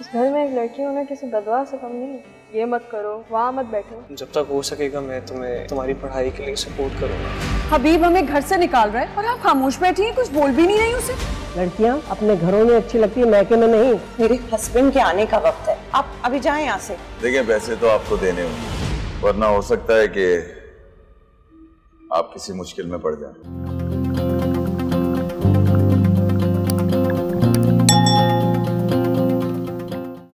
इस घर में एक लड़की होना किसी बदवा से कम नहीं। ये मत करो वहाँ मत बैठो। जब तक हो सकेगा मैं तुम्हें तुम्हारी पढ़ाई के लिए सपोर्ट करूँगा। हबीब हमें घर से निकाल रहा है और आप खामोश बैठी हैं कुछ बोल भी नहीं रही उसे। लड़कियाँ अपने घरों में अच्छी लगती है मैके में नहीं। मेरे हस्बैंड के आने का वक्त है। आप अभी जाए यहाँ से। देखिए पैसे तो आपको देने होंगे वरना हो सकता है कि आप किसी मुश्किल में पड़ जाए।